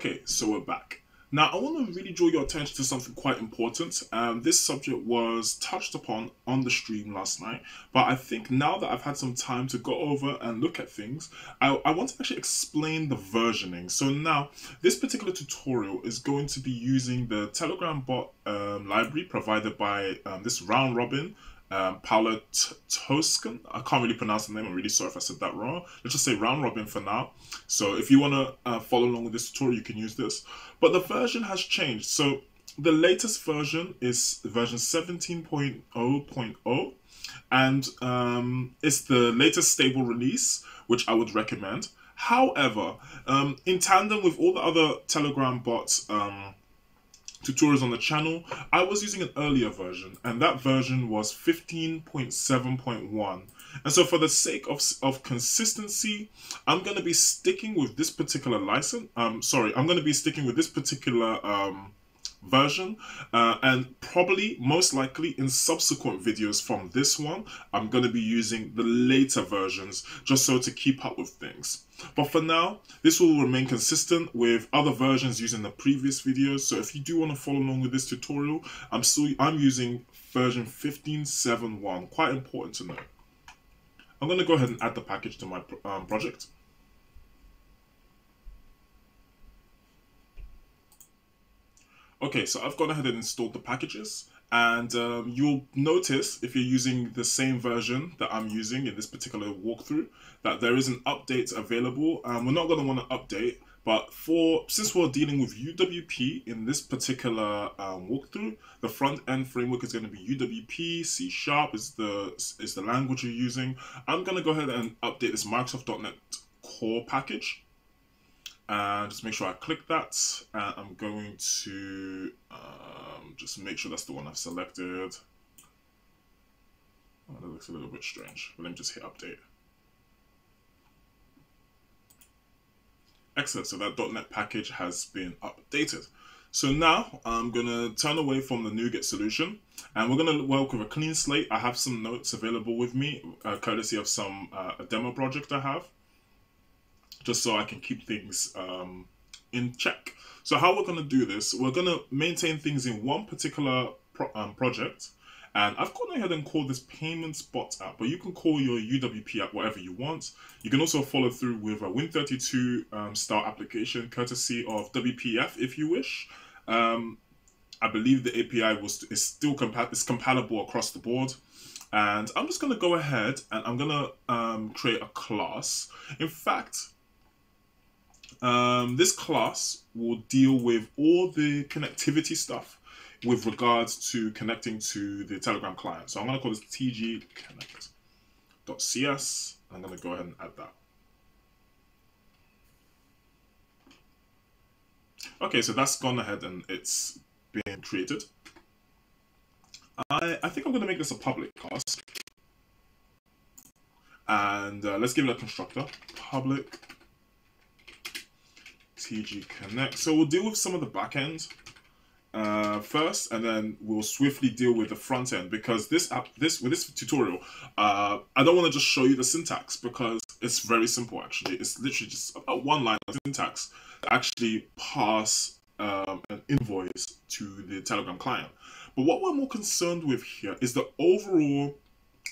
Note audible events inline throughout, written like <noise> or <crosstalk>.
Okay, so we're back. Now, I want to really draw your attention to something quite important. Um, this subject was touched upon on the stream last night, but I think now that I've had some time to go over and look at things, I, I want to actually explain the versioning. So now, this particular tutorial is going to be using the Telegram bot um, library provided by um, this round robin um, Paula Toscan. I can't really pronounce the name. I'm really sorry if I said that wrong. Let's just say round robin for now. So if you want to uh, follow along with this tutorial, you can use this. But the version has changed. So the latest version is version 17.0.0 and um, it's the latest stable release, which I would recommend. However, um, in tandem with all the other Telegram bots, um, tutorials on the channel, I was using an earlier version, and that version was 15.7.1. And so for the sake of, of consistency, I'm going to be sticking with this particular license. Um, sorry, I'm going to be sticking with this particular um, version uh, and probably most likely in subsequent videos from this one I'm going to be using the later versions just so to keep up with things but for now this will remain consistent with other versions using the previous videos. So if you do want to follow along with this tutorial I'm still I'm using version 15.7.1 quite important to know. I'm going to go ahead and add the package to my um, project. Okay, so I've gone ahead and installed the packages and um, you'll notice if you're using the same version that I'm using in this particular walkthrough that there is an update available. Um, we're not going to want to update, but for since we're dealing with UWP in this particular um, walkthrough, the front end framework is going to be UWP. C Sharp is the is the language you're using. I'm going to go ahead and update this Microsoft.NET Core package and just make sure I click that. And I'm going to um, just make sure that's the one I've selected. Oh, that looks a little bit strange but let me just hit update. Excellent. So that .NET package has been updated. So now I'm gonna turn away from the NuGet solution and we're gonna work with a clean slate. I have some notes available with me uh, courtesy of some uh, a demo project I have just so I can keep things um, in check. So how we're going to do this, we're going to maintain things in one particular pro um, project. And I've gone ahead and called this Payment Spot app, but you can call your UWP app whatever you want. You can also follow through with a Win32 um, style application, courtesy of WPF if you wish. Um, I believe the API was is still compa is compatible across the board. And I'm just going to go ahead and I'm going to um, create a class. In fact, um, this class will deal with all the connectivity stuff with regards to connecting to the Telegram client. So I'm going to call this tgconnect.cs. I'm going to go ahead and add that. Okay, so that's gone ahead and it's been created. I, I think I'm going to make this a public class. And uh, let's give it a constructor. Public TG Connect. So we'll deal with some of the back end uh, first, and then we'll swiftly deal with the front end because this app, this with this tutorial, uh, I don't want to just show you the syntax because it's very simple. Actually, it's literally just about one line of syntax to actually pass um, an invoice to the Telegram client. But what we're more concerned with here is the overall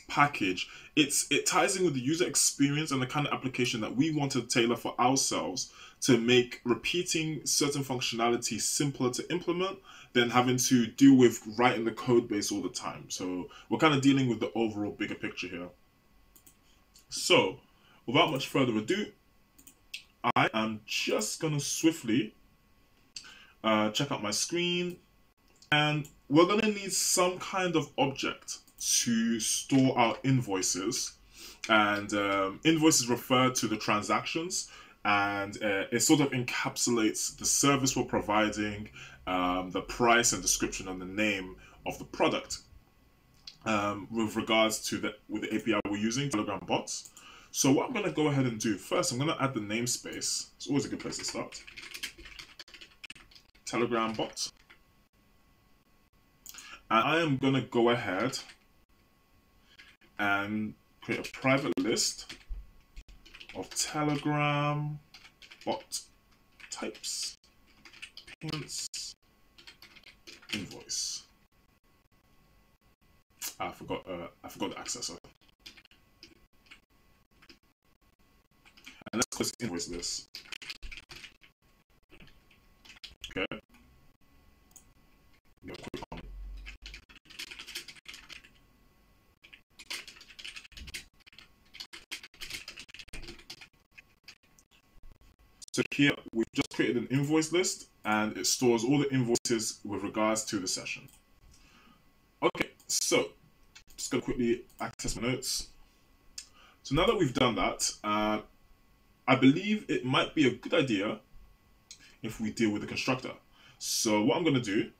package. It's it ties in with the user experience and the kind of application that we want to tailor for ourselves to make repeating certain functionality simpler to implement than having to deal with writing the code base all the time. So we're kind of dealing with the overall bigger picture here. So without much further ado, I am just going to swiftly uh, check out my screen and we're going to need some kind of object to store our invoices and um, invoices refer to the transactions and uh, it sort of encapsulates the service we're providing, um, the price and description and the name of the product. Um, with regards to the with the API we're using, Telegram bots. So what I'm going to go ahead and do first, I'm going to add the namespace. It's always a good place to start. Telegram bot. And I am going to go ahead and create a private list of Telegram bot types. payments invoice. I forgot. Uh, I forgot the accessor. And let's close invoice this. Okay. So here we've just created an invoice list and it stores all the invoices with regards to the session. Okay, so just gonna quickly access my notes. So now that we've done that, uh, I believe it might be a good idea if we deal with the constructor. So what I'm gonna do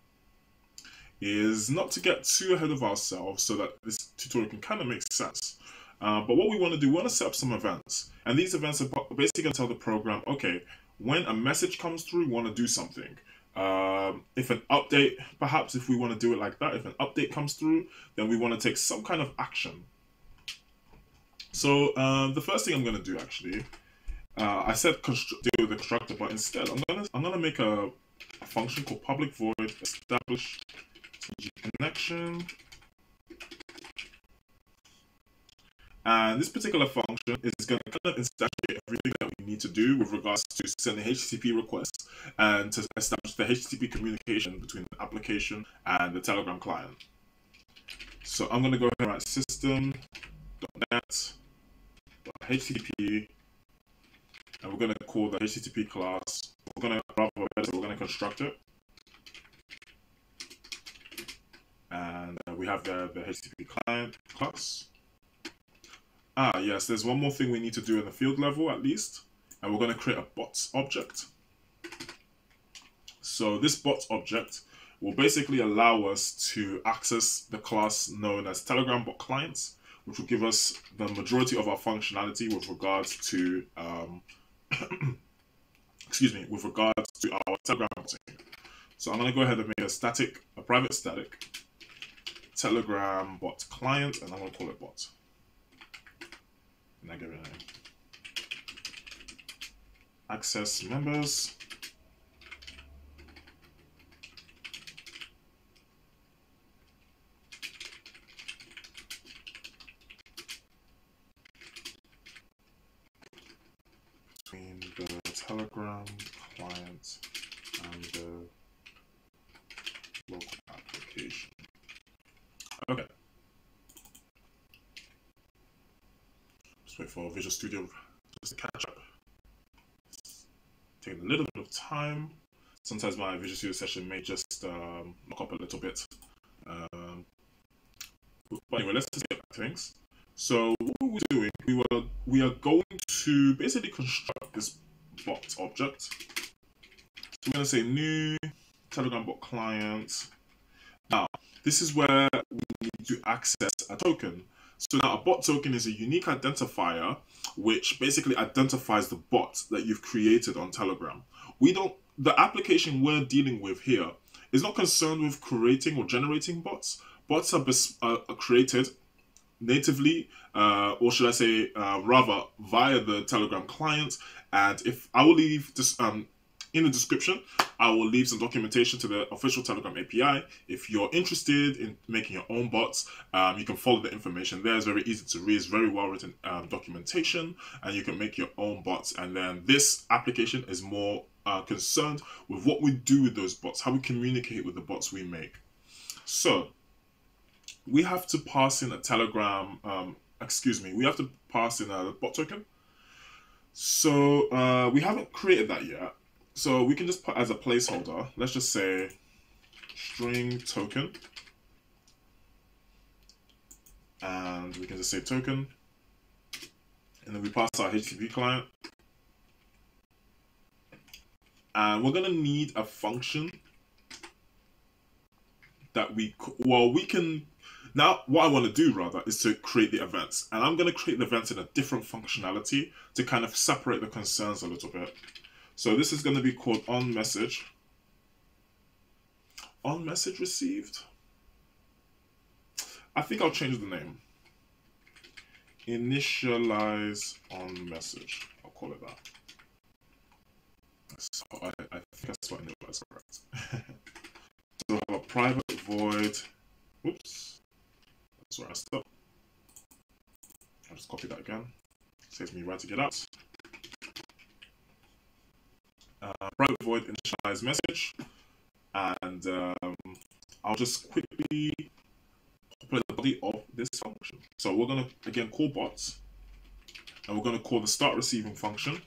is not to get too ahead of ourselves so that this tutorial can kind of make sense. Uh, but what we want to do, we want to set up some events. And these events are basically going to tell the program, okay, when a message comes through, we want to do something. Um, if an update, perhaps if we want to do it like that, if an update comes through, then we want to take some kind of action. So uh, the first thing I'm going to do actually, uh, I said deal with the constructor, but instead I'm going to I'm going to make a, a function called public void establish connection And this particular function is going to kind of instantiate everything that we need to do with regards to sending HTTP requests and to establish the HTTP communication between the application and the Telegram client. So I'm going to go ahead and write system.net.http and we're going to call the HTTP class. We're going to rather we're going to construct it. And uh, we have the, the HTTP client class. Ah, yes, there's one more thing we need to do in the field level at least. And we're going to create a bots object. So this bots object will basically allow us to access the class known as Telegram bot clients, which will give us the majority of our functionality with regards to, um, <coughs> excuse me, with regards to our Telegram botting. So I'm going to go ahead and make a static, a private static Telegram bot client, and I'm going to call it bot negative access members. Between the telegram client and the local application okay wait for Visual Studio just to catch up. taking a little bit of time. Sometimes my Visual Studio session may just um, lock up a little bit. Um, but anyway, let's just get back to things. So what we're doing, we were we are going to basically construct this bot object. So we're going to say new Telegram bot client. Now, this is where we need to access a token. So now a bot token is a unique identifier which basically identifies the bot that you've created on Telegram. We don't, the application we're dealing with here is not concerned with creating or generating bots. Bots are, uh, are created natively, uh, or should I say, uh, rather via the Telegram client. And if I will leave this um, in the description, I will leave some documentation to the official Telegram API. If you're interested in making your own bots, um, you can follow the information there. It's very easy to read. It's very well written um, documentation, and you can make your own bots. And then this application is more uh, concerned with what we do with those bots, how we communicate with the bots we make. So we have to pass in a Telegram. Um, excuse me. We have to pass in a bot token. So uh, we haven't created that yet. So we can just put as a placeholder, let's just say string token. And we can just say token. And then we pass our HTTP client. And we're gonna need a function that we, well, we can, now what I wanna do rather is to create the events. And I'm gonna create the events in a different functionality to kind of separate the concerns a little bit. So this is going to be called on message. On message received. I think I'll change the name. Initialize on message. I'll call it that. So I, I think that's what I know that's correct. <laughs> so I have a private void. Oops. That's where I stopped. I'll just copy that again. Saves me writing it out. Uh, private void initialize message. And um, I'll just quickly play the body of this function. So we're going to, again, call bots. And we're going to call the start receiving function.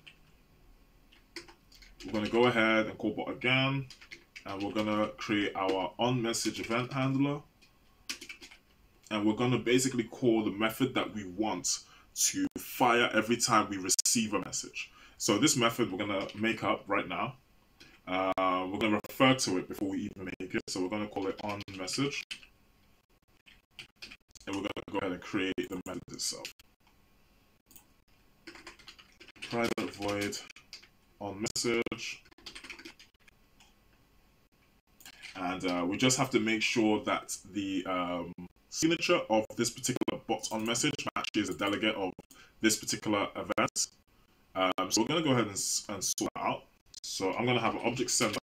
We're going to go ahead and call bot again. And we're going to create our on message event handler. And we're going to basically call the method that we want to fire every time we receive a message. So this method we're going to make up right now. Uh, we're going to refer to it before we even make it. So we're going to call it on message. And we're going to go ahead and create the method itself. Private void on message. And uh, we just have to make sure that the um, signature of this particular bot on message matches the delegate of this particular event. Um, so we're going to go ahead and, and sort out. So I'm going to have an object sender,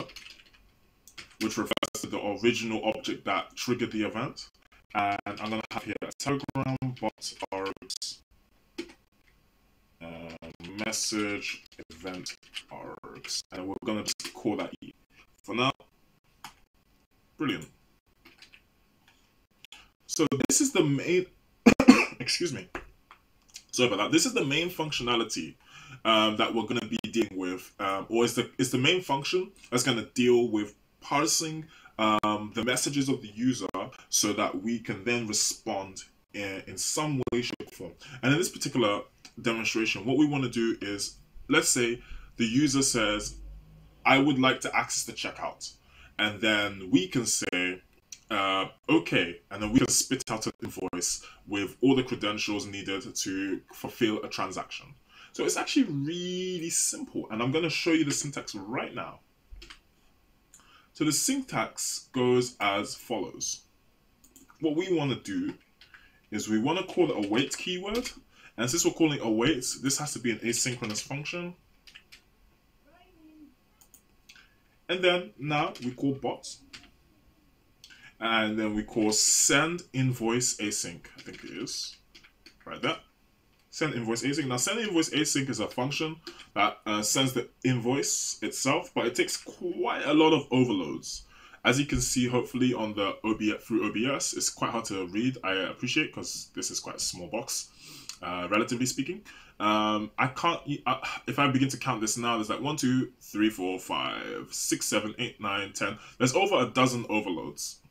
which refers to the original object that triggered the event. And I'm going to have here a telegram bot args uh, message event args. And we're going to call that E. For now, brilliant. So this is the main, <coughs> excuse me, sorry about that. This is the main functionality um, that we're going to be dealing with, um, or is the is the main function that's going to deal with parsing um, the messages of the user so that we can then respond in, in some way, shape, or form. And in this particular demonstration, what we want to do is, let's say the user says, I would like to access the checkout. And then we can say, uh, okay, and then we can spit out an invoice with all the credentials needed to fulfill a transaction. So it's actually really simple, and I'm going to show you the syntax right now. So the syntax goes as follows. What we want to do is we want to call it a wait keyword, and since we're calling await, this has to be an asynchronous function. And then now we call bots and then we call send invoice async, I think it is, right there. Send invoice async. Now, send invoice async is a function that uh, sends the invoice itself, but it takes quite a lot of overloads. As you can see, hopefully on the OBS through OBS, it's quite hard to read. I appreciate because this is quite a small box, uh, relatively speaking. Um, I can't, uh, if I begin to count this now, there's like one, two, three, four, five, six, seven, eight, nine, ten. There's over a dozen overloads.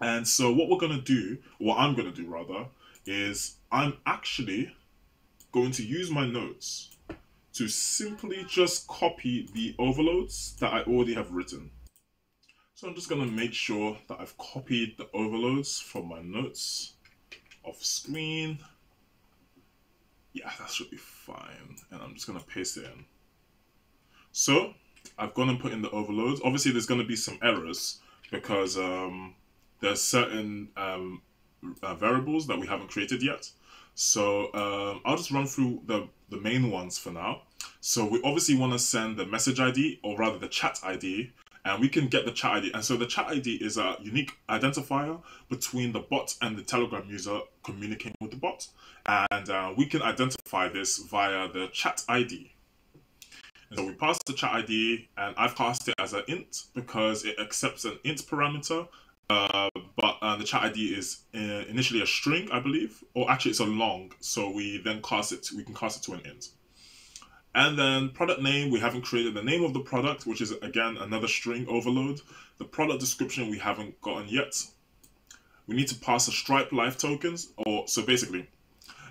And so what we're going to do, what I'm going to do rather, is I'm actually going to use my notes to simply just copy the overloads that I already have written. So I'm just going to make sure that I've copied the overloads from my notes off screen. Yeah, that should be fine. And I'm just going to paste it in. So I've gone and put in the overloads. Obviously, there's going to be some errors because um, there's certain um, uh, variables that we haven't created yet. So um, I'll just run through the, the main ones for now. So we obviously want to send the message ID or rather the chat ID and we can get the chat ID. And so the chat ID is a unique identifier between the bot and the Telegram user communicating with the bot. And uh, we can identify this via the chat ID. And so we pass the chat ID and I've passed it as an int because it accepts an int parameter uh, but uh, the chat ID is uh, initially a string, I believe, or actually it's a long. So we then cast it. We can cast it to an int. And then product name, we haven't created the name of the product, which is again another string overload. The product description we haven't gotten yet. We need to pass a Stripe live tokens, or so basically,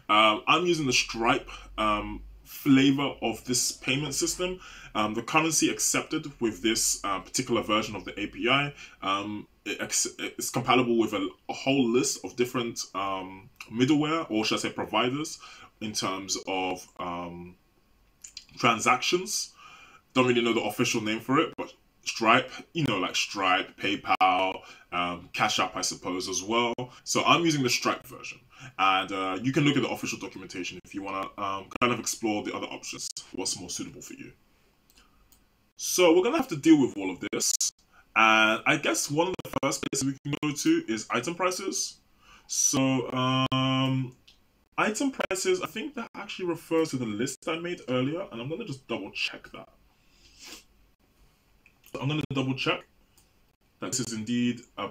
uh, I'm using the Stripe um, flavor of this payment system. Um, the currency accepted with this uh, particular version of the API um, it's compatible with a, whole list of different um, middleware, or should I say providers, in terms of um, transactions. Don't really know the official name for it, but Stripe, you know, like Stripe, PayPal, um, Cash App, I suppose, as well. So I'm using the Stripe version. And uh, you can look at the official documentation if you want to um, kind of explore the other options, what's more suitable for you. So we're gonna have to deal with all of this. And I guess one of the first places we can go to is item prices. So um, item prices, I think that actually refers to the list I made earlier, and I'm gonna just double check that. I'm gonna double check that this is indeed a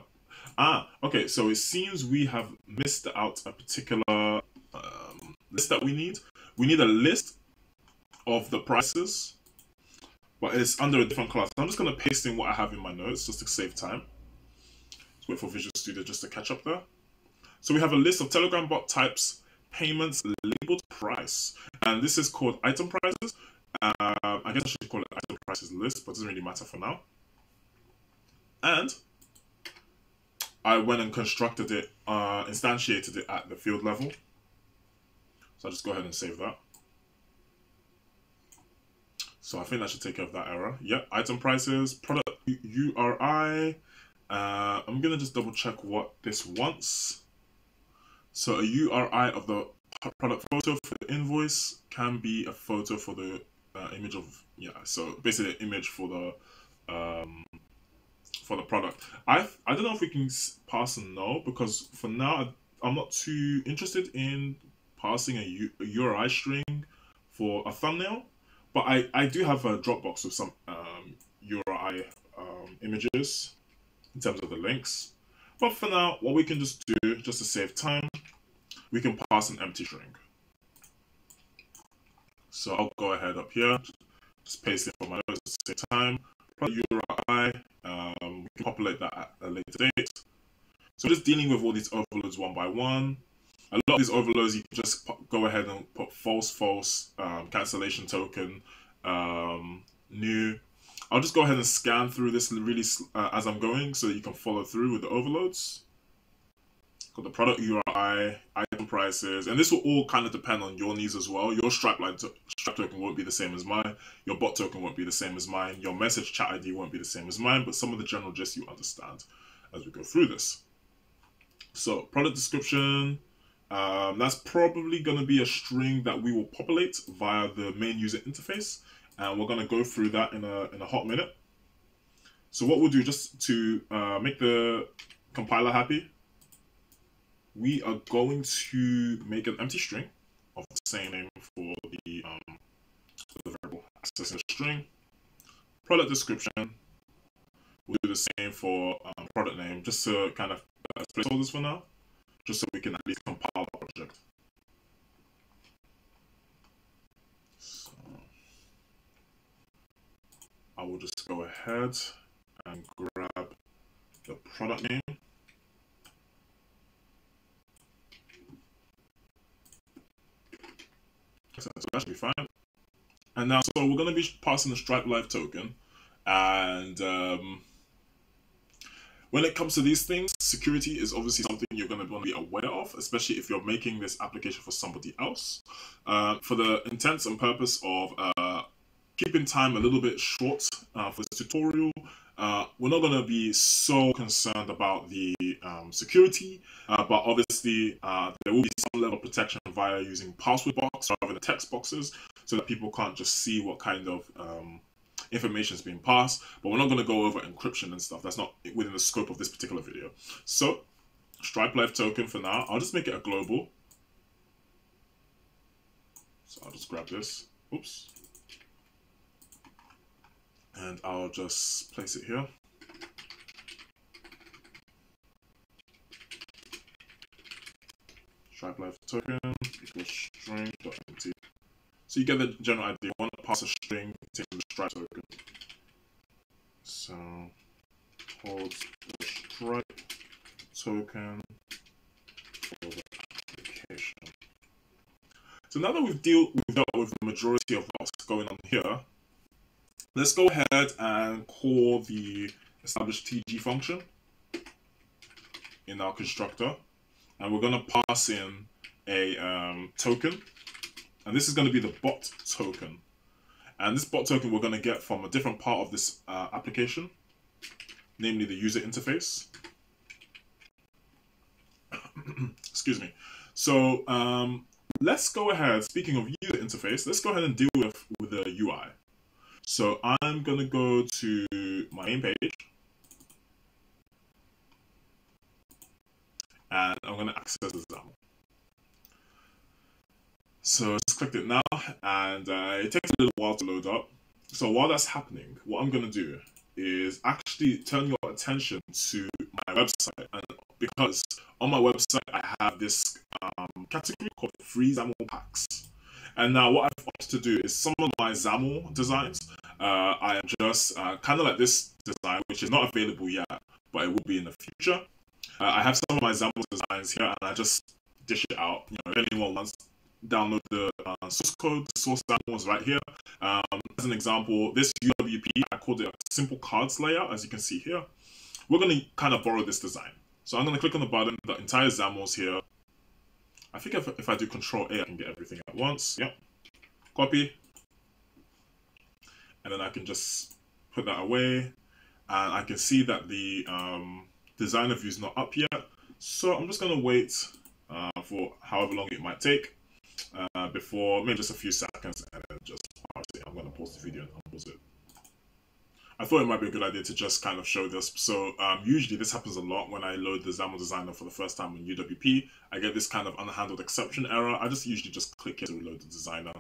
ah okay. So it seems we have missed out a particular um, list that we need. We need a list of the prices but it's under a different class. I'm just going to paste in what I have in my notes just to save time. Let's wait for Visual Studio just to catch up there. So we have a list of Telegram bot types, payments, labeled price. And this is called item prices. Uh, I guess I should call it item prices list, but it doesn't really matter for now. And I went and constructed it, uh, instantiated it at the field level. So I'll just go ahead and save that. So I think that should take care of that error. Yep, item prices, product URI. Uh, I'm gonna just double check what this wants. So a URI of the product photo for the invoice can be a photo for the uh, image of yeah. So basically, an image for the um, for the product. I I don't know if we can pass a no because for now I'm not too interested in passing a, U, a URI string for a thumbnail but I, I do have a Dropbox with some um, URI um, images in terms of the links. But for now, what we can just do, just to save time, we can pass an empty string. So I'll go ahead up here, just paste it for my notes same time. URI, um, we can populate that at a later date. So just dealing with all these overloads one by one a lot of these overloads you can just go ahead and put false false um, cancellation token um, new. I'll just go ahead and scan through this really uh, as I'm going so you can follow through with the overloads. Got the product URI item prices and this will all kind of depend on your needs as well. Your stripe line to stripe token won't be the same as mine. Your bot token won't be the same as mine. Your message chat ID won't be the same as mine but some of the general gist you understand as we go through this. So product description um, that's probably going to be a string that we will populate via the main user interface. And we're going to go through that in a, in a hot minute. So what we'll do just to uh, make the compiler happy, we are going to make an empty string of the same name for the, um, for the variable accessing string. Product description, we'll do the same for um, product name, just to kind of uh, placeholders for now just so we can at least compile the project. So I will just go ahead and grab the product name. So that should be fine. And now, so we're going to be passing the Stripe Live token, and um, when it comes to these things, security is obviously something you're going to want to be aware of, especially if you're making this application for somebody else. Uh, for the intents and purpose of uh, keeping time a little bit short uh, for this tutorial, uh, we're not going to be so concerned about the um, security, uh, but obviously uh, there will be some level of protection via using password box rather than text boxes so that people can't just see what kind of um, information is being passed, but we're not going to go over encryption and stuff. That's not within the scope of this particular video. So, Stripe Live token for now. I'll just make it a global. So I'll just grab this. Oops. And I'll just place it here. Stripe Live token equals string.empty. So you get the general idea. To pass a string containing the stripe token. So holds the stripe token for the application. So now that we've, deal, we've dealt with the majority of what's going on here, let's go ahead and call the established TG function in our constructor. And we're going to pass in a um, token and this is going to be the bot token. And this bot token we're going to get from a different part of this uh, application, namely the user interface. <clears throat> Excuse me. So um, let's go ahead, speaking of user interface, let's go ahead and deal with, with the UI. So I'm gonna go to my main page. And I'm gonna access the XAML. So just clicked it now and uh, it takes a little while to load up. So while that's happening, what I'm gonna do is actually turn your attention to my website and because on my website I have this um, category called free XAML packs. And now what I've opted to do is some of my XAML designs, uh, I am just uh, kind of like this design, which is not available yet, but it will be in the future. Uh, I have some of my XAML designs here and I just dish it out. You know, if anyone wants download the uh, source code. The source is right here. Um, as an example, this UWP, I called it a simple cards layout, as you can see here. We're going to kind of borrow this design. So I'm going to click on the button, the entire XAML is here. I think if, if I do Control A, I can get everything at once. Yep. Copy. And then I can just put that away. And I can see that the um, designer view is not up yet. So I'm just going to wait uh, for however long it might take uh, before maybe just a few seconds and then just I'm going to pause the video and unpause it. I thought it might be a good idea to just kind of show this. So um, usually this happens a lot when I load the XAML Designer for the first time in UWP. I get this kind of unhandled exception error. I just usually just click here to reload the designer.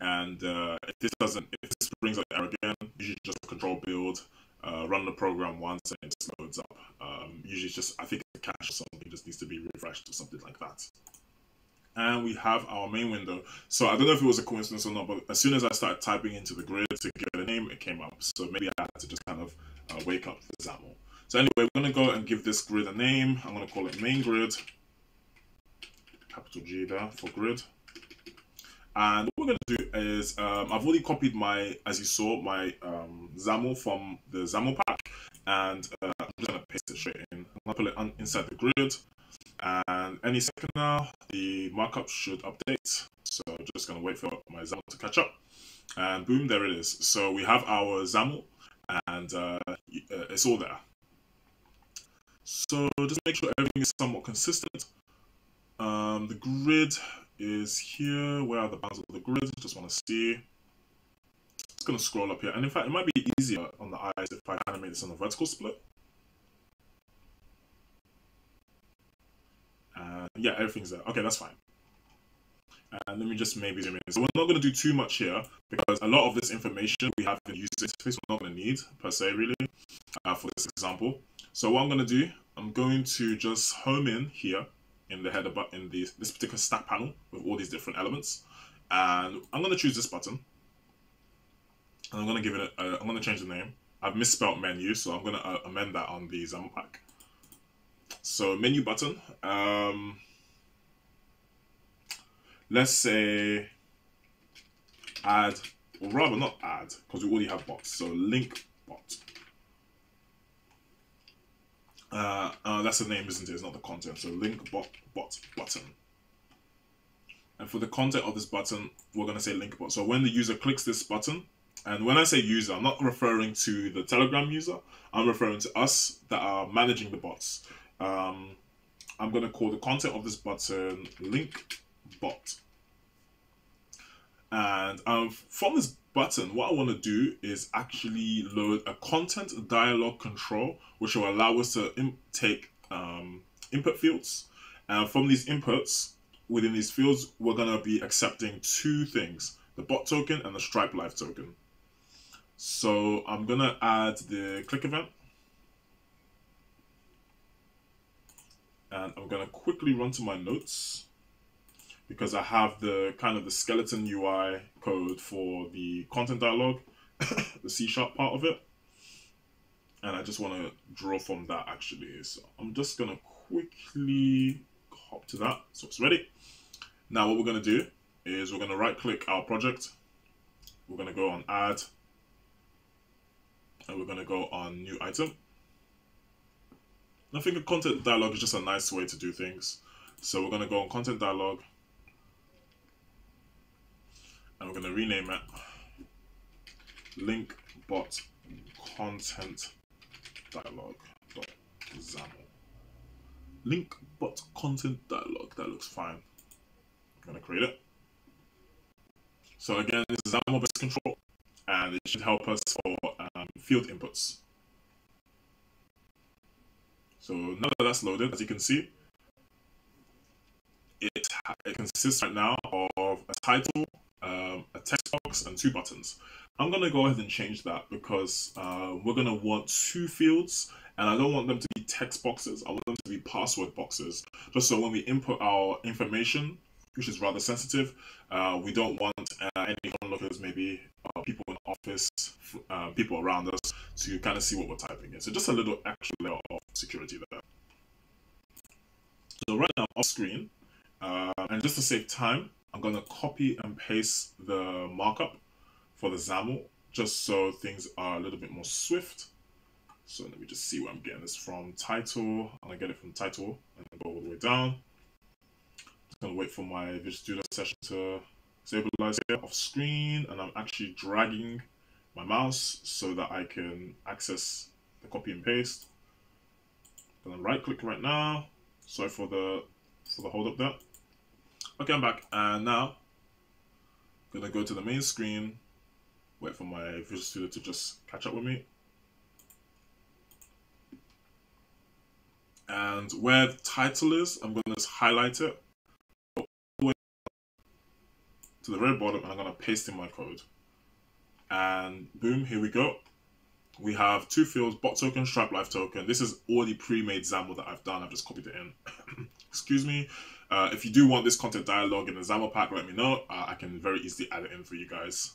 And uh, if this doesn't, if this brings up the error again, usually just control build, uh, run the program once and it just loads up. Um, usually just, I think the cache or something just needs to be refreshed or something like that and we have our main window. So I don't know if it was a coincidence or not, but as soon as I started typing into the grid to get a name, it came up. So maybe I had to just kind of uh, wake up the. So anyway, we're going to go and give this grid a name. I'm going to call it main grid, capital G there for grid. And what we're going to do is, um, I've already copied my, as you saw, my um, XAML from the XAML pack. And uh, I'm just going to paste it straight in. I'm going to put it inside the grid. And any second now, the markup should update. So I'm just going to wait for my XAML to catch up. And boom, there it is. So we have our XAML and uh, uh, it's all there. So just make sure everything is somewhat consistent. Um, the grid is here. Where are the bounds of the grid? Just want to see. It's going to scroll up here. And in fact, it might be easier on the eyes if I animate this on a vertical split. Uh, yeah, everything's there. Okay, that's fine. And let me just maybe zoom in. So we're not going to do too much here because a lot of this information we have in user interface we're not going to need per se really uh, for this example. So what I'm going to do, I'm going to just home in here in the header button in this, this particular stack panel with all these different elements. And I'm going to choose this button. And I'm going to give it I'm going to change the name. I've misspelled menu, so I'm going to uh, amend that on the XAML pack. So menu button. Um, let's say add, or rather not add, because we already have bots. So link bot. Uh, uh, that's the name, isn't it? It's not the content. So link bot bot button. And for the content of this button, we're going to say link bot. So when the user clicks this button, and when I say user, I'm not referring to the Telegram user. I'm referring to us that are managing the bots. Um, I'm going to call the content of this button link bot. And um, from this button, what I want to do is actually load a content dialog control, which will allow us to take um, input fields. And from these inputs, within these fields, we're going to be accepting two things, the bot token and the Stripe Live token. So I'm going to add the click event. And I'm gonna quickly run to my notes because I have the kind of the skeleton UI code for the content dialog, <coughs> the C sharp part of it. And I just want to draw from that actually. So I'm just going to quickly hop to that. So it's ready. Now what we're going to do is we're going to right click our project. We're going to go on add and we're going to go on new item. I think a content dialog is just a nice way to do things. So we're going to go on content dialog and we're going to rename it link bot content dialog dot XAML. Link bot content dialog. That looks fine. I'm going to create it. So again, this is XAML based control. and it should help us for um, field inputs. So now that that's loaded, as you can see, it, it consists right now of a title, um, a text box, and two buttons. I'm going to go ahead and change that because uh, we're going to want two fields and I don't want them to be text boxes. I want them to be password boxes. Just so when we input our information, which is rather sensitive, uh, we don't want uh, any onlookers, maybe uh, people in office, uh, people around us, to kind of see what we're typing in. So just a little extra layer of security there. So right now off screen, uh, and just to save time, I'm going to copy and paste the markup for the XAML, just so things are a little bit more swift. So let me just see where I'm getting this from. Title, I'm gonna get it from title and go all the way down. Gonna wait for my Visual Studio session to stabilize here off screen, and I'm actually dragging my mouse so that I can access the copy and paste. Gonna right click right now. Sorry for the for the hold up there. Okay, I'm back, and now I'm gonna go to the main screen wait for my Visual Studio to just catch up with me. And where the title is, I'm to just highlight it to the very bottom and I'm going to paste in my code. And boom, here we go. We have two fields, bot token, stripe live token. This is already pre-made XAML that I've done. I've just copied it in. <coughs> Excuse me. Uh, if you do want this content dialog in the XAML pack, let me know. Uh, I can very easily add it in for you guys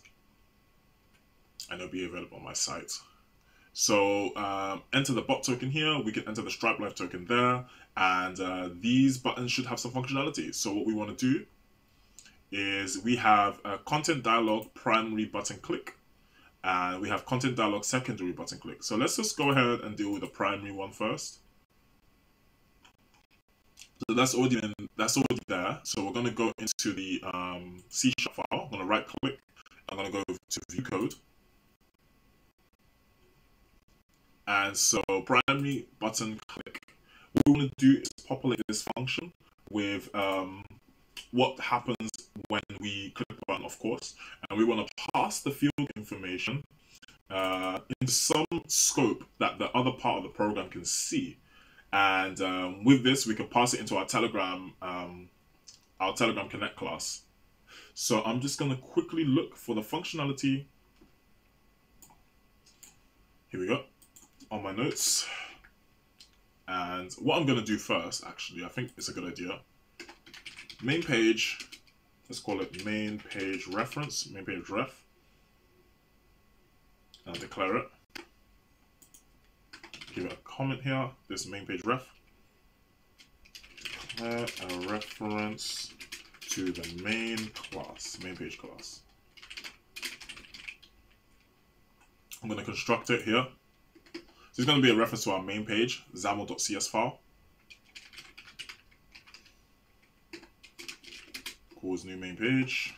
and it'll be available on my site. So um, enter the bot token here, we can enter the Stripe Live token there, and uh, these buttons should have some functionality. So what we want to do is we have a content dialog primary button click, and we have content dialog secondary button click. So let's just go ahead and deal with the primary one first. So that's already in, that's already there. So we're going to go into the um, C sharp file. I'm going to right click. I'm going to go to view code. And so primary button click. What we want to do is populate this function with um, what happens when we click the button, of course. And we want to pass the field information uh, in some scope that the other part of the program can see. And um, with this, we can pass it into our Telegram, um, our Telegram Connect class. So I'm just going to quickly look for the functionality. Here we go on my notes. And what I'm going to do first, actually, I think it's a good idea. Main page, let's call it main page reference, main page ref. And declare it. Give it a comment here, this main page ref. Declare a reference to the main class, main page class. I'm going to construct it here. This is going to be a reference to our main page, xaml.cs file. Cause new main page.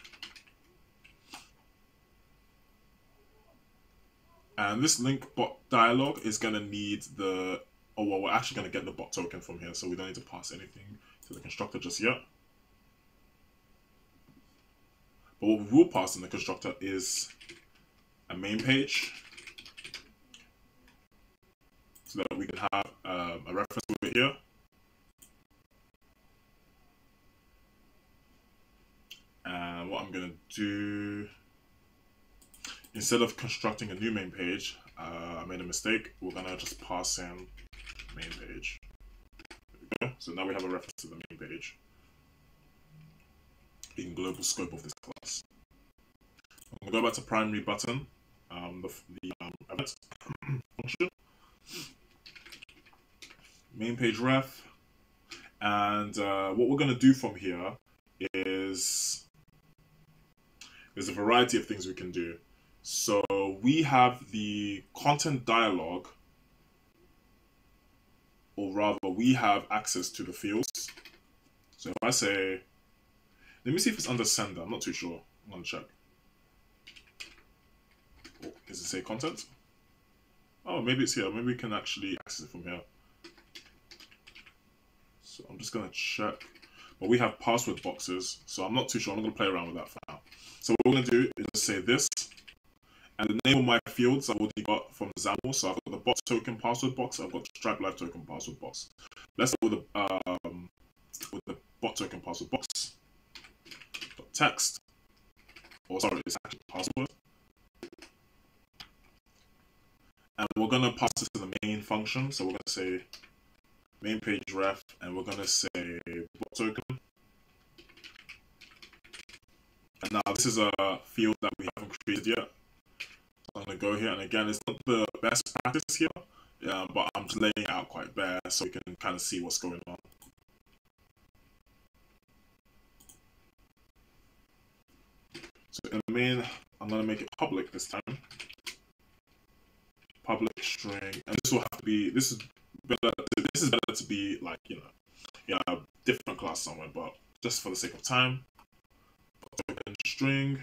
And this link bot dialog is going to need the, oh well, we're actually going to get the bot token from here, so we don't need to pass anything to the constructor just yet. But what we will pass in the constructor is a main page so that we can have um, a reference over here. What I'm going to do, instead of constructing a new main page, uh, I made a mistake. We're going to just pass in main page. So now we have a reference to the main page in global scope of this class. I'm going to go back to primary button, um, the, the um, event <coughs> function main page ref. And uh, what we're going to do from here is there's a variety of things we can do. So we have the content dialog, or rather, we have access to the fields. So if I say, let me see if it's under sender. I'm not too sure. I'm to check. Oh, does it say content? Oh, maybe it's here. Maybe we can actually access it from here. So I'm just going to check. But we have password boxes, so I'm not too sure. I'm to play around with that for. So what we're going to do is just say this, And the name of my fields I've already got from XAML. So I've got the bot token password box. I've got the Stripe Live token password box. Let's go with the um, with the bot token password box. Text. Or oh, sorry, it's actually password. And we're gonna pass this to the main function. So we're gonna say main page ref, and we're gonna say bot token. And now this is a field that we haven't created yet. I'm gonna go here, and again, it's not the best practice here, yeah, but I'm just laying it out quite bare so you can kind of see what's going on. So in the main, I'm gonna make it public this time. Public string, and this will have to be. This is better. This is better to be like you know, yeah, different class somewhere, but just for the sake of time, token string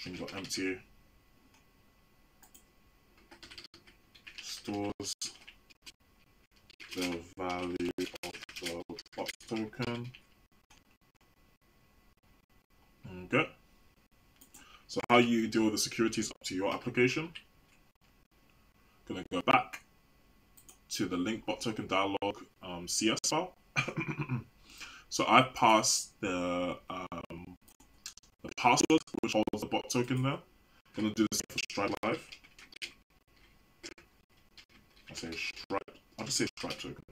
string dot empty stores the value of the bot token. Okay. So how you deal with the security is up to your application. Gonna go back to the link bot token dialog um, CS file. <laughs> So I've passed the um, the password, which holds the bot token there. I'm gonna do this for Stripe Live. I say Stripe. I'll just say Stripe token.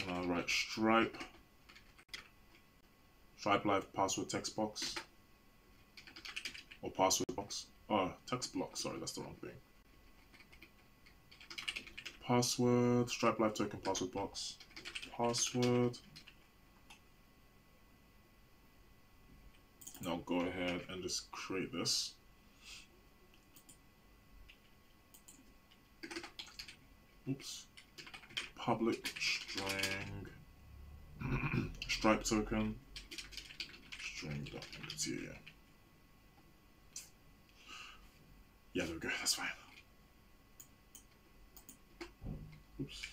And I'll write Stripe. Stripe Live password text box. Or password box. Oh, text block. Sorry, that's the wrong thing. Password, Stripe Live token password box password. Now go ahead and just create this. Oops. Public string <clears throat> stripe token string dot empty. Yeah, there we go. That's fine. Oops.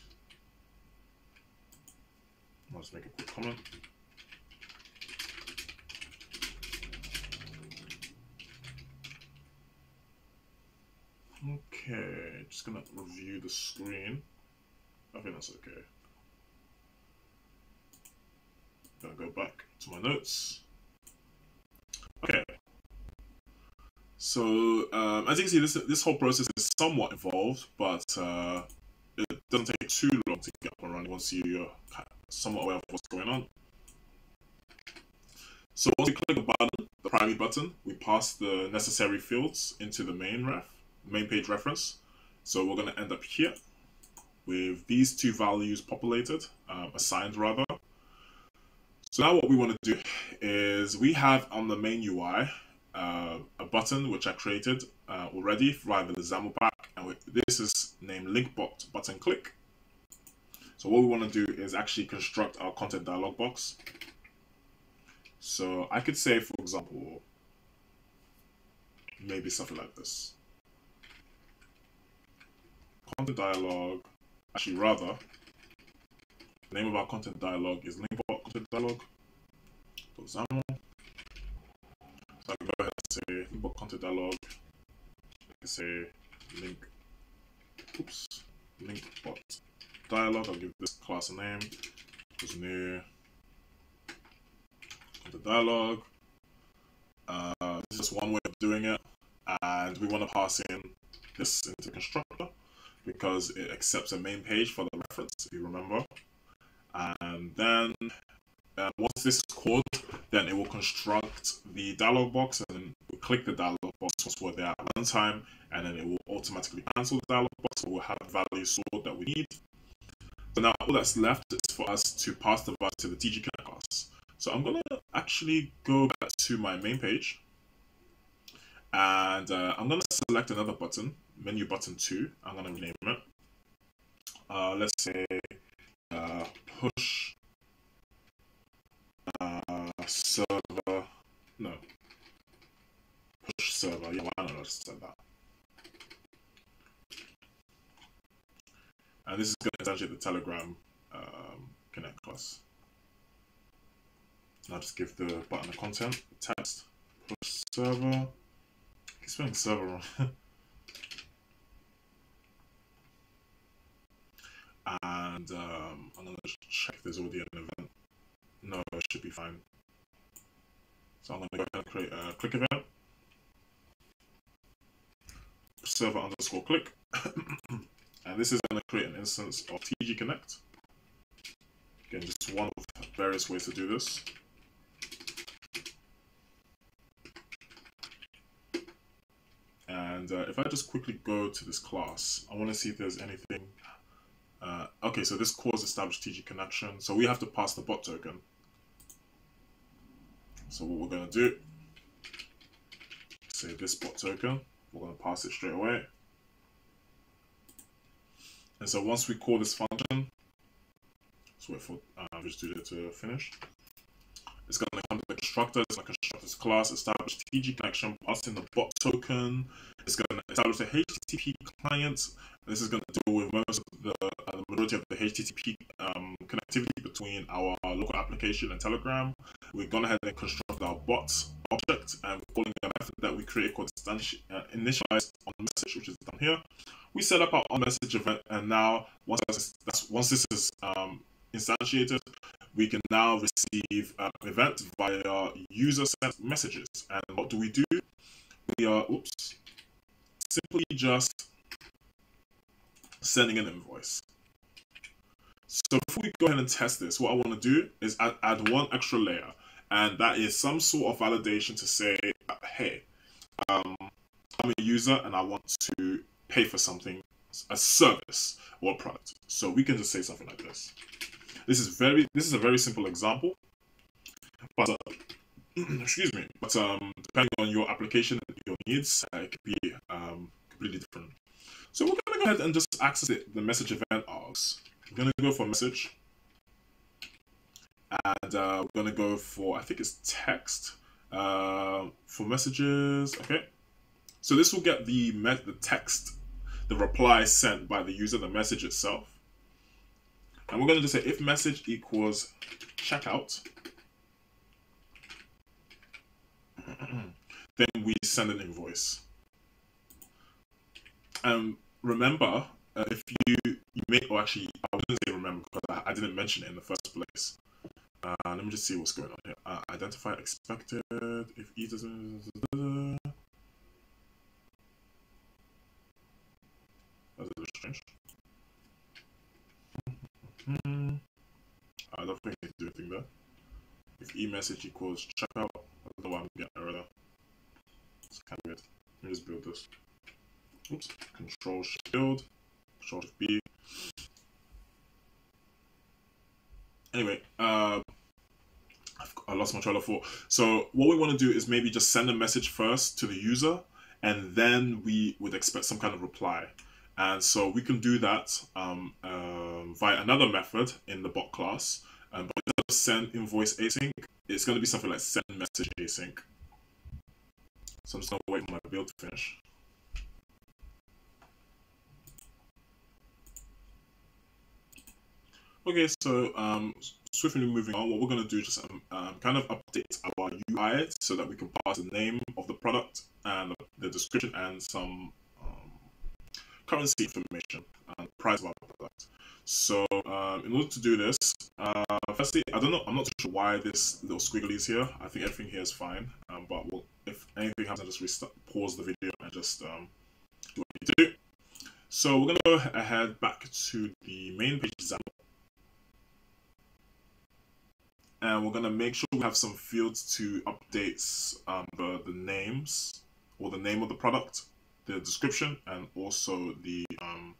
I'll just make a quick comment. Okay, just gonna review the screen. I think that's okay. Gonna go back to my notes. Okay. So um, as you can see, this this whole process is somewhat involved, but uh, doesn't take too long to get up and running once you're somewhat aware of what's going on. So once we click the button, the primary button, we pass the necessary fields into the main ref, main page reference. So we're going to end up here with these two values populated, um, assigned rather. So now what we want to do is we have on the main UI uh, a button which I created uh, already via the XAML pack, and this is named LinkBot button click. So what we want to do is actually construct our content dialog box. So I could say, for example, maybe something like this. Content dialog, actually rather, the name of our content dialog is linkbot content dialog. For example, so I can go ahead and say linkbot content dialog. I can say link, oops, linkbot dialog. I'll give this class a name. Just new the dialog. Uh, this is one way of doing it, and we want to pass in this into constructor because it accepts a main page for the reference, if you remember. And then uh, once this is called, then it will construct the dialog box, and then we click the dialog box once we're there at runtime, and then it will automatically cancel the dialog box. So we'll have the value stored that we need, so now all that's left is for us to pass the bus to the TG class. So I'm gonna actually go back to my main page and uh, I'm gonna select another button, menu button two. I'm gonna rename it. Uh, let's say uh, push server. No, push server. Yeah, why not? I just that. And this is going to essentially the Telegram um, Connect class. I'll just give the button the content text. push server. He's spelling server wrong. <laughs> and um, I'm gonna check if there's already an event. No, it should be fine. So I'm gonna go ahead and create a click event. Server underscore click. <coughs> and this is gonna create an instance of TG Connect. Again, just one of various ways to do this. And uh, if I just quickly go to this class, I want to see if there's anything. Uh, okay, so this CORS established TG connection. So we have to pass the bot token. So what we're going to do, save this bot token, we're going to pass it straight away. And so once we call this function, let's wait for uh, Visual Studio to finish. It's going to come to the constructor, it's going to construct this class, establish TG connection, pass in the bot token. It's going to establish a HTTP client. This is going to deal with most of the, uh, the majority of the HTTP um, connectivity between our local application and Telegram. We're going ahead and construct our bot object and calling a method that we create called uh, initialize on message, which is down here. We set up our on message event, and now once that's, once this is um, instantiated, we can now receive an event via user sent messages. And what do we do? We are, oops, simply just sending an invoice. So before we go ahead and test this, what I want to do is add, add one extra layer. And that is some sort of validation to say, hey, um, I'm a user and I want to pay for something, a service or a product. So we can just say something like this. This is very this is a very simple example, but uh, <clears throat> excuse me, but um, depending on your application and your needs, uh, it could be um, completely different. So we're gonna go ahead and just access it, the message event args. We're gonna go for message, and uh, we're gonna go for I think it's text uh, for messages. Okay, so this will get the the text, the reply sent by the user, the message itself. And we're going to just say if message equals checkout, <clears throat> then we send an invoice. And remember, uh, if you, you or actually, I wouldn't say remember because I, I didn't mention it in the first place. Uh, let me just see what's going on here. Uh, identify expected, if E doesn't... That's a strange. I don't think I can do anything there. If e-message equals checkout, I don't know why I'm getting error there. It's kind of weird. Let me just build this. Oops. Control shift build. Control B. Anyway, uh, I lost my trail of thought. So what we want to do is maybe just send a message first to the user, and then we would expect some kind of reply. And so we can do that um, um, via another method in the bot class. Um, but instead of send invoice async, it's going to be something like send message async. So I'm just going to wait for my build to finish. Okay, so um, swiftly moving on, what we're going to do is just um, um, kind of update our UI so that we can pass the name of the product and the description and some currency information and price of our product. So um, in order to do this, uh, firstly, I don't know, I'm not sure why this little squiggly is here. I think everything here is fine, um, but we'll, if anything happens, I'll just restart, pause the video and just um, do what we need to do. So we're going to go ahead back to the main page example. And we're going to make sure we have some fields to update um, the, the names or the name of the product the description and also the um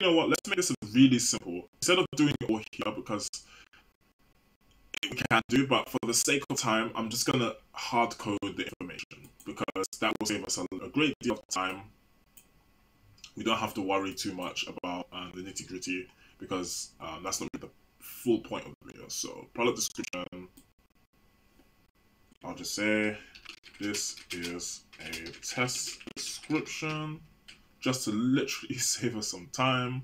you know what let's make this really simple. Instead of doing it all here because we can do but for the sake of time i'm just gonna hard code the information because that will save us a, a great deal of time. We don't have to worry too much about uh, the nitty gritty because um, that's not really the full point of the video so product description i'll just say this is a test description just to literally <laughs> save us some time.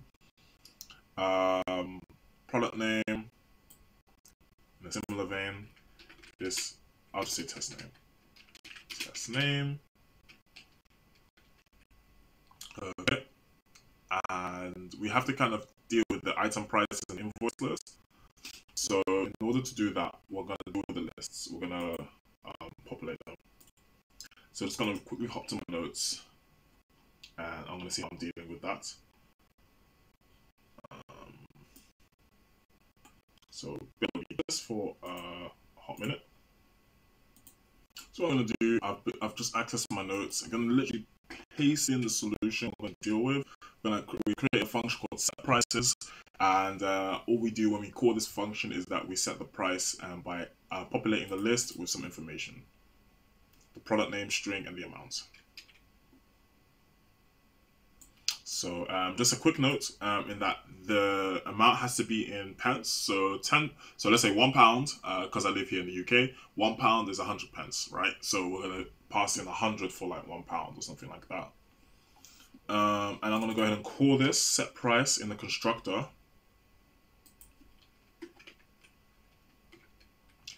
Um, product name, in a similar vein, this, I'll just say test name. Test name. Okay. And we have to kind of deal with the item prices and invoice list. So in order to do that, we're going to do the lists. We're going to um, populate them. So just going to quickly hop to my notes and I'm going to see how I'm dealing with that. Um, so just for a hot minute. So what I'm going to do, I've, I've just accessed my notes. I'm going to literally paste in the solution we're going to deal with. We're going to we create a function called set prices. And uh, all we do when we call this function is that we set the price um, by uh, populating the list with some information. The product name, string, and the amount. So um, just a quick note um, in that the amount has to be in pence. So ten. So let's say one pound because uh, I live here in the UK. One pound is a hundred pence, right? So we're gonna pass in a hundred for like one pound or something like that. Um, and I'm gonna go ahead and call this set price in the constructor.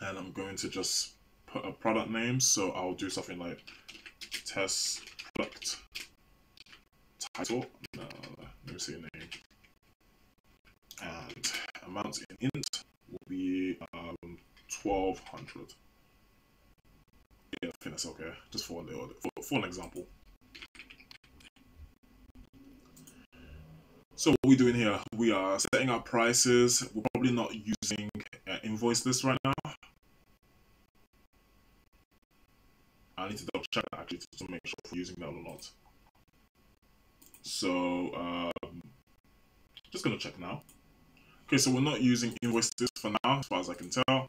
And I'm going to just put a product name. So I'll do something like test product title. Uh, let me see a name. And amount in int will be um, 1200. Yeah, I think that's okay. Just for, for, for an example. So what we're doing here, we are setting our prices. We're probably not using uh, invoice list right now. I need to double check actually to make sure if we're using that or not. So um, just gonna check now. Okay, so we're not using invoices for now, as far as I can tell.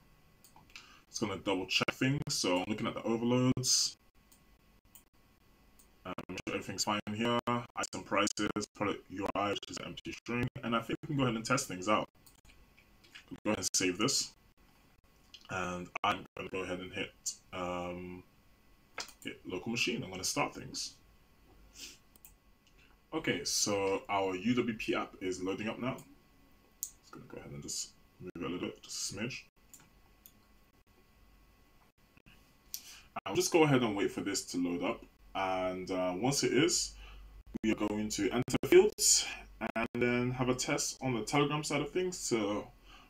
It's gonna double check things. So I'm looking at the overloads. Um, sure everything's fine here. Item prices, product URI, which is an empty string, and I think we can go ahead and test things out. Go ahead and save this, and I'm gonna go ahead and hit um, hit local machine. I'm gonna start things. Okay, so our UWP app is loading up now. Just gonna go ahead and just move it a little bit, just a smidge. I'll just go ahead and wait for this to load up. And uh, once it is, we are going to enter fields and then have a test on the Telegram side of things to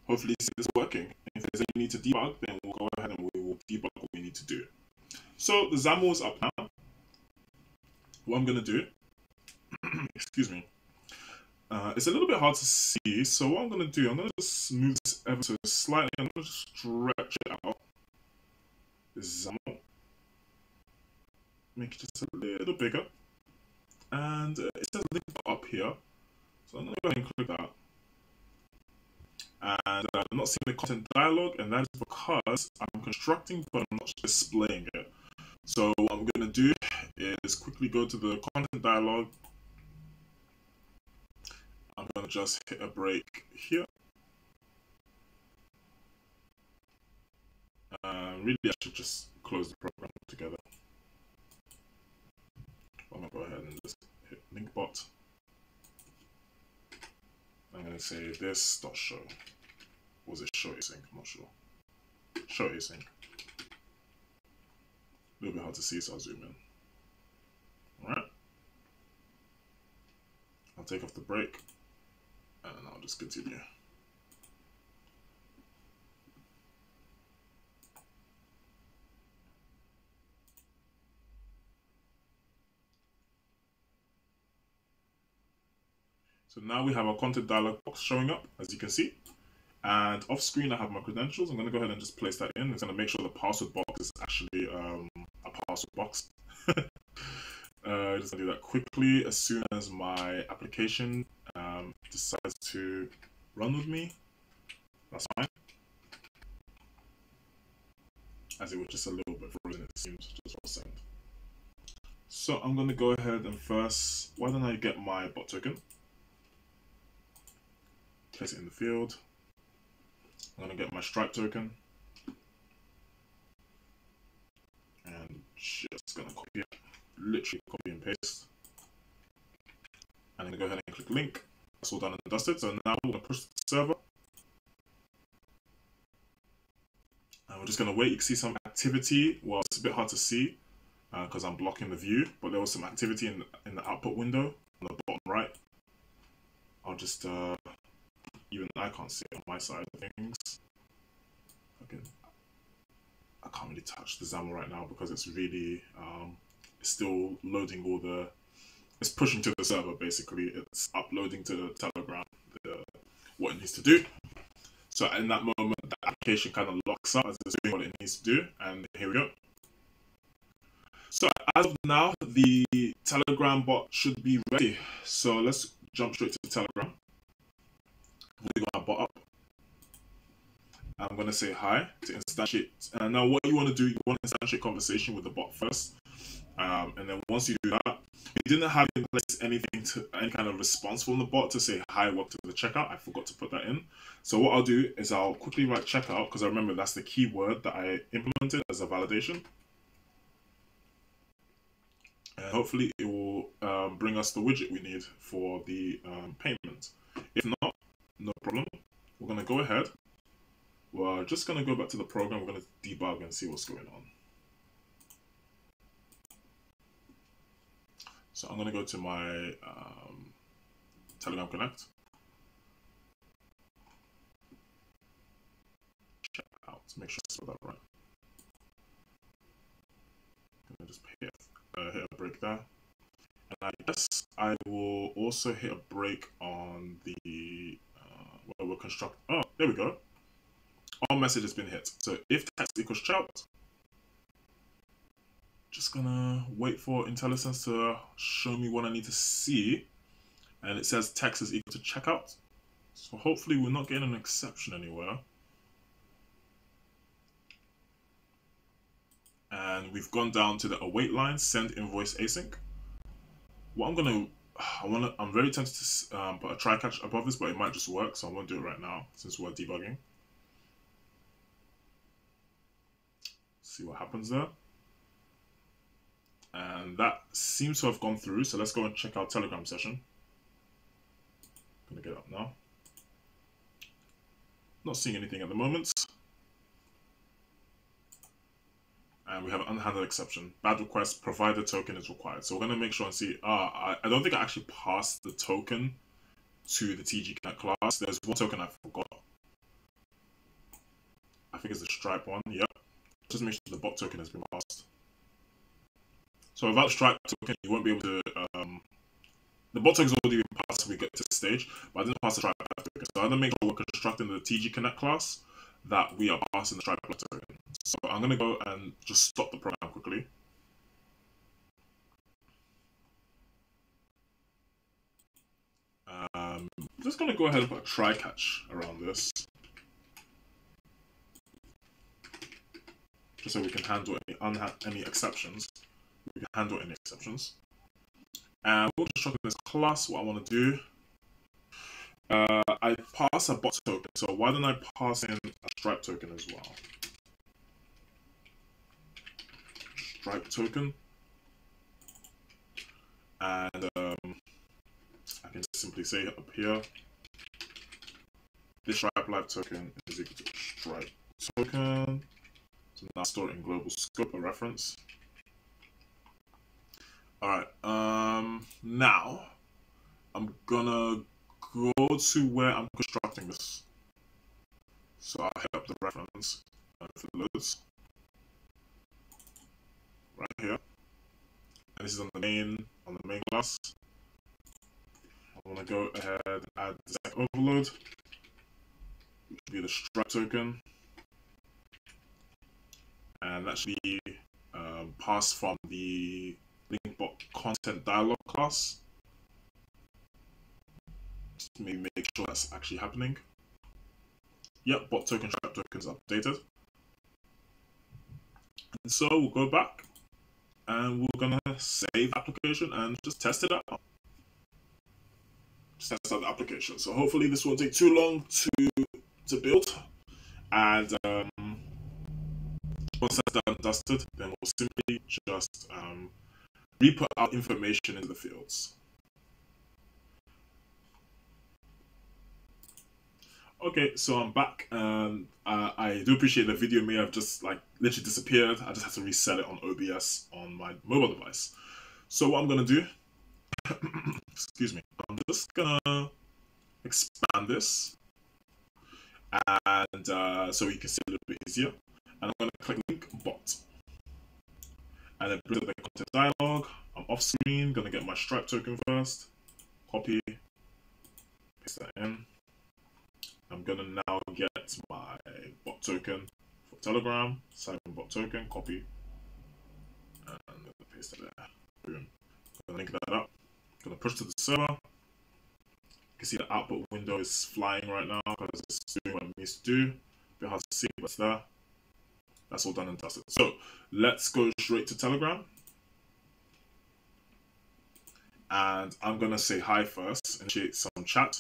hopefully see this working. If there's any need to debug, then we'll go ahead and we will debug what we need to do. So the XAML is up now. What I'm going to do <clears throat> excuse me. Uh, it's a little bit hard to see, so what I'm going to do, I'm going to just move this ever so slightly, I'm going to stretch it out. XAML. Make it just a little bigger. And uh, it says link up here, so I'm going to go ahead and click that. And uh, I'm not seeing the content dialog, and that is because I'm constructing, but I'm not displaying it. So what I'm going to do is quickly go to the content dialog, I'm going to just hit a break here. Uh, really, I should just close the program together. I'm going to go ahead and just hit linkbot. I'm going to say this show. Was it show async? I'm not sure. Show async. A little bit hard to see, so I'll zoom in. Alright. I'll take off the break and I'll just continue. So now we have our content dialog box showing up, as you can see. And off screen, I have my credentials. I'm going to go ahead and just place that in. It's going to make sure the password box is actually um, a password box. <laughs> uh, just going to do that quickly as soon as my application um, decides to run with me, that's fine. As it was just a little bit frozen, it seems, just for a. So I'm going to go ahead and first, why don't I get my bot token? Place it in the field. I'm going to get my stripe token. And just going to copy it, literally copy and paste. I'm going to go ahead and click link. That's all done and dusted. So now we're going to push the server. And we're just going to wait. You can see some activity. Well, it's a bit hard to see. because uh, I'm blocking the view, but there was some activity in, in the output window on the bottom right. I'll just, uh, even I can't see it on my side of things. Okay. I can't really touch the XAML right now because it's really, um, it's still loading all the, it's pushing to the server basically. It's uploading to the Telegram the, what it needs to do. So in that moment, the application kind of locks up as it's doing what it needs to do. And here we go. So as of now, the Telegram bot should be ready. So let's jump straight to Telegram. We got our bot up. I'm gonna say hi to instantiate. And uh, now what you want to do, you want to instantiate conversation with the bot first. Um, and then once you do that, we didn't have in place anything to any kind of response from the bot to say hi, welcome to the checkout. I forgot to put that in. So what I'll do is I'll quickly write checkout because I remember that's the keyword that I implemented as a validation and hopefully it will um, bring us the widget we need for the um, payment. If not, no problem. We're going to go ahead. We're just going to go back to the program. We're going to debug and see what's going on. So I'm going to go to my um, Telegram Connect. Check out, make sure I spell that right. I'm just pay it uh, hit a break there. And I guess I will also hit a break on the, uh, where we're construct. Oh, there we go. Our message has been hit. So if text equals shout, just gonna wait for IntelliSense to show me what I need to see. And it says text is equal to checkout. So hopefully we're not getting an exception anywhere. and we've gone down to the await line, send invoice async. What I'm gonna, I wanna, I'm very tempted to um, put a try catch above this, but it might just work, so I'm gonna do it right now since we're debugging. See what happens there. And that seems to have gone through, so let's go and check our Telegram session. I'm Gonna get up now. Not seeing anything at the moment. and we have an unhandled exception. Bad request, provider token is required. So we're going to make sure and see, uh, I, I don't think I actually passed the token to the TG Connect class. There's one token I forgot. I think it's the Stripe one, yep. Just make sure the bot token has been passed. So without Stripe token, you won't be able to, um, the bot is already been passed we get to the stage, but I didn't pass the Stripe token. So I'm going to make sure we're constructing the TG Connect class that we are passing the Stripe token. So I'm gonna go and just stop the program quickly. Um, just gonna go ahead and put a try catch around this. Just so we can handle any any exceptions. We handle any exceptions. And we'll just in this class what I want to do. Uh, I pass a bot token, so why don't I pass in a stripe token as well? stripe token. And um, I can simply say up here, this stripe live token is equal to stripe token. So now store it in global scope, a reference. All right, um, now I'm gonna go to where I'm constructing this. So I'll hit up the reference if it loads right here. And this is on the main on the main class. I want to go ahead and add stack overload, which would be the stripe token. And actually um, pass from the content dialog class. Just maybe make sure that's actually happening. Yep, bot token stripe token is updated. And so we'll go back and we're gonna save application and just test it out. Just test out the application. So hopefully this won't take too long to to build. And um, once that's done dusted, then we'll simply just um, re-put our information in the fields. Okay, so I'm back, and uh, I do appreciate the video may have just like literally disappeared. I just had to reset it on OBS on on my mobile device. So what I'm gonna do, <coughs> excuse me, I'm just gonna expand this, and uh, so you can see a little bit easier. And I'm gonna click link bot, and then up the content dialog. I'm off screen, gonna get my Stripe token first, copy, paste that in. I'm gonna now get my bot token for Telegram, Cyber bot token, copy, and paste it there. Boom. Gonna link that up. Gonna push to the server. You can see the output window is flying right now because it's doing what it needs to do. Bit hard to see, it's there. That's all done and dusted. So let's go straight to Telegram. And I'm gonna say hi first, initiate some chat.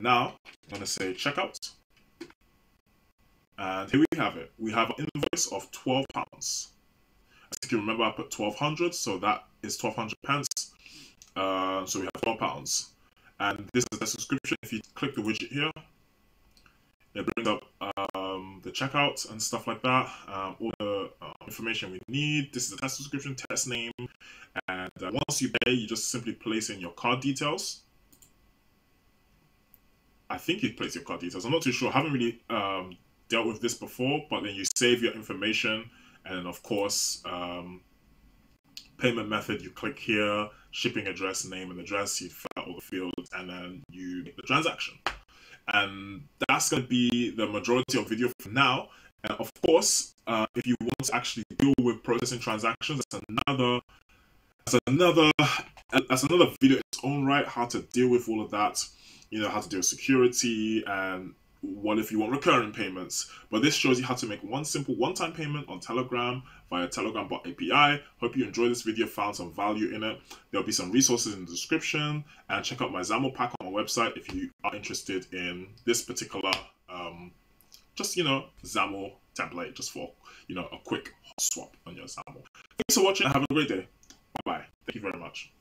Now I'm gonna say checkout. And here we have it. We have an invoice of 12 pounds. As you remember, I put 1200, so that is 1200 pence. Uh, so we have 12 pounds. And this is the subscription. If you click the widget here, it brings up um, the checkout and stuff like that. Um, all the uh, information we need. This is the test subscription, test name. And uh, once you pay, you just simply place in your card details. I think you place your card details. I'm not too sure. I haven't really um, dealt with this before, but then you save your information and of course, um, payment method, you click here, shipping address, name and address, you fill out all the fields, and then you make the transaction. And that's going to be the majority of video for now. And of course, uh, if you want to actually deal with processing transactions, that's another, that's another, that's another video in its own right. How to deal with all of that, you know, how to deal with security and what if you want recurring payments? But this shows you how to make one simple one-time payment on Telegram via Telegram bot API. Hope you enjoyed this video, found some value in it. There'll be some resources in the description and check out my XAML pack on my website if you are interested in this particular, um, just, you know, XAML template just for, you know, a quick swap on your XAML. Thanks for watching. Have a great day. Bye-bye. Thank you very much.